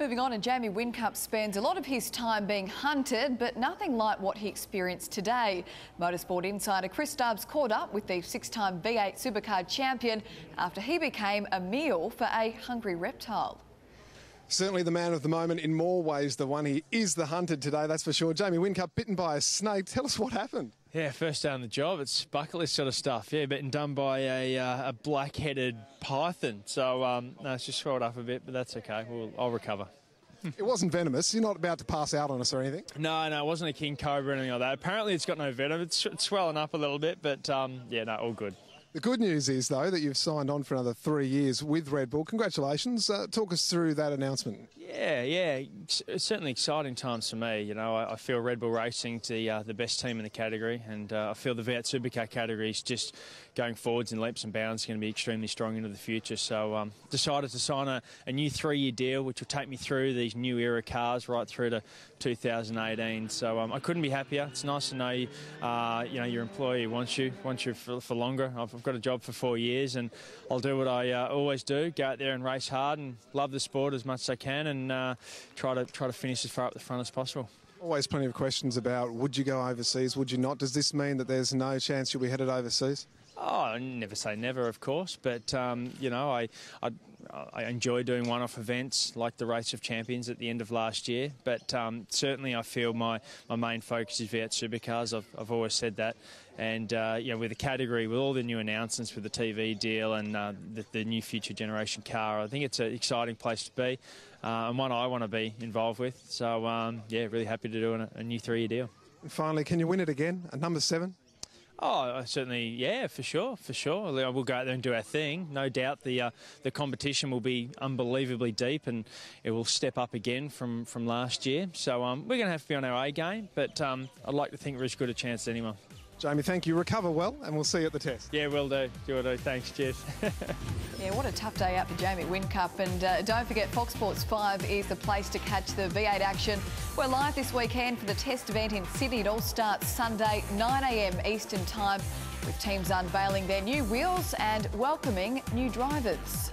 Moving on, and Jamie Whincup spends a lot of his time being hunted, but nothing like what he experienced today. Motorsport insider Chris Stubbs caught up with the six-time V8 Supercar champion after he became a meal for a hungry reptile. Certainly the man of the moment in more ways than one. He is the hunted today, that's for sure. Jamie Whincup bitten by a snake. Tell us what happened. Yeah, first day on the job, it's bucket list sort of stuff. Yeah, bitten done by a, uh, a black-headed python. So um, no, it's just swelled up a bit, but that's okay. We'll, I'll recover. it wasn't venomous. You're not about to pass out on us or anything. No, no, it wasn't a king cobra or anything like that. Apparently, it's got no venom. It's, it's swelling up a little bit, but um, yeah, no, all good. The good news is, though, that you've signed on for another three years with Red Bull. Congratulations. Uh, talk us through that announcement. Yeah, yeah, it's certainly exciting times for me. You know, I, I feel Red Bull Racing the uh, the best team in the category, and uh, I feel the V8 Supercar category is just going forwards in leaps and bounds going to be extremely strong into the future. So um, decided to sign a, a new three-year deal, which will take me through these new era cars right through to 2018. So um, I couldn't be happier. It's nice to know, uh, you know, your employee wants you, wants you for, for longer. I've, I've, got a job for four years, and I'll do what I uh, always do: go out there and race hard and love the sport as much as I can, and uh, try to try to finish as far up the front as possible. Always plenty of questions about would you go overseas, would you not? Does this mean that there's no chance you'll be headed overseas? Oh, never say never, of course, but um, you know, I, I, I enjoy doing one-off events like the Race of Champions at the end of last year. But um, certainly, I feel my, my main focus is V8 Supercars. I've, I've always said that, and uh, you know, with the category, with all the new announcements, with the TV deal and uh, the, the, new future generation car, I think it's an exciting place to be, uh, and one I want to be involved with. So um, yeah, really happy to do a, new three-year deal. Finally, can you win it again? A number seven. Oh, certainly, yeah, for sure, for sure. We'll go out there and do our thing. No doubt the uh, the competition will be unbelievably deep, and it will step up again from, from last year. So um, we're going to have to be on our A game, but um, I'd like to think we're as good a chance as anyone. Jamie, thank you. Recover well, and we'll see you at the test. Yeah, will do. Do do. Thanks. Cheers. yeah, what a tough day out for Jamie Whincup. And uh, don't forget, Fox Sports 5 is the place to catch the V8 action. We're live this weekend for the test event in Sydney. It all starts Sunday, 9am Eastern Time, with teams unveiling their new wheels and welcoming new drivers.